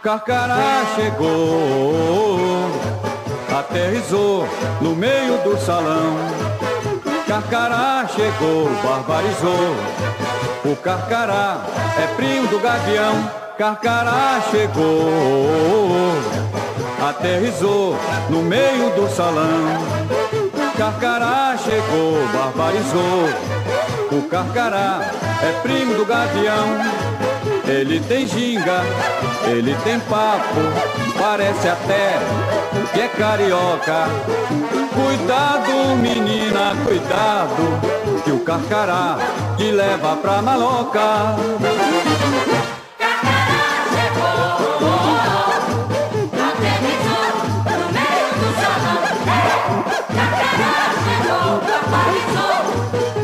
Carcará chegou, aterrizou no meio do salão. Carcará chegou, barbarizou. O Carcará é primo do gavião. Carcará chegou, aterrizou no meio do salão. Carcará chegou, barbarizou. O Carcará é primo do gavião. Ele tem ginga, ele tem papo, parece até que é carioca. Cuidado, menina, cuidado, que o carcará te leva pra maloca. Somebody go.